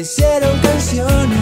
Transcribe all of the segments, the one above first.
hicieron canciones.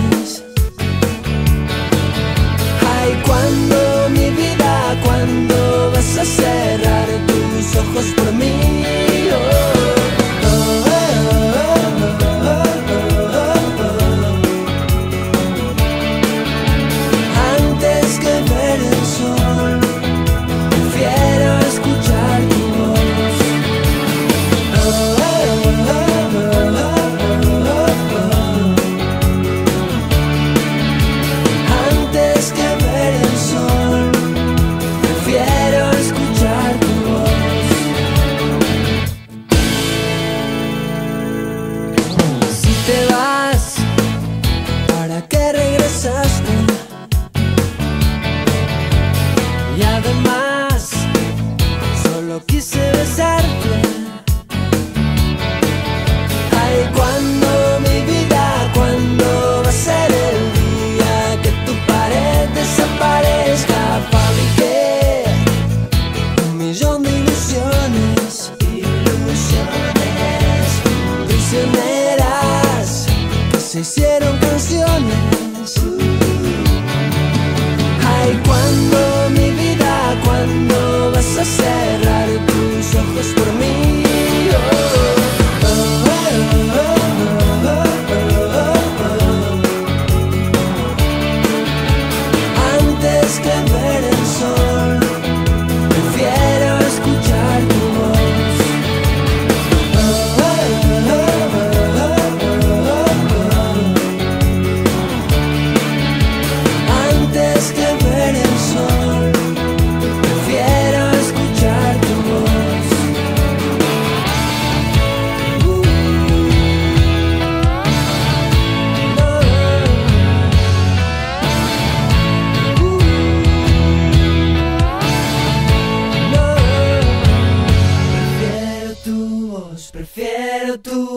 pero tú